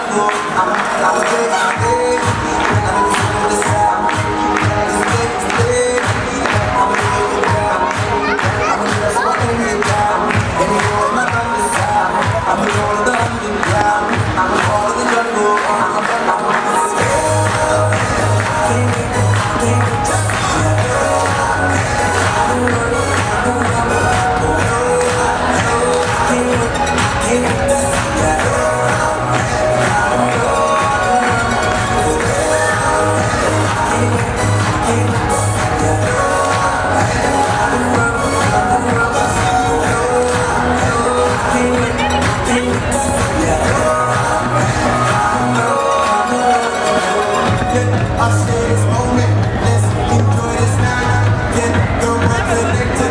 I'm, I'm, I'm, I'll share this moment. Let's enjoy this night. Get the weather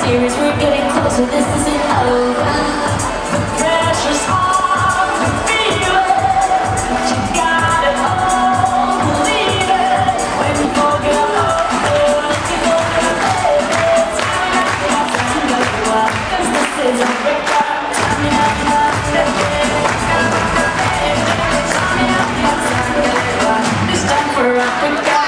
serious, we're getting closer, this isn't over The pressure's on, you feel it You got it believe it When you go get up, they wanna you know you are Cause this is a breakup It's time for Africa